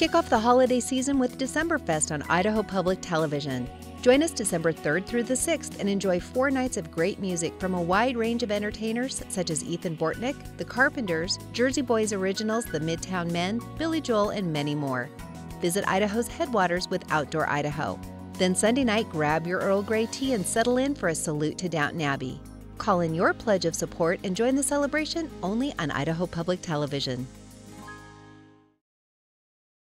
Kick off the holiday season with Decemberfest on Idaho Public Television. Join us December 3rd through the 6th and enjoy four nights of great music from a wide range of entertainers such as Ethan Bortnick, The Carpenters, Jersey Boys Originals, The Midtown Men, Billy Joel, and many more. Visit Idaho's headwaters with Outdoor Idaho. Then Sunday night, grab your Earl Grey tea and settle in for a salute to Downton Abbey. Call in your pledge of support and join the celebration only on Idaho Public Television.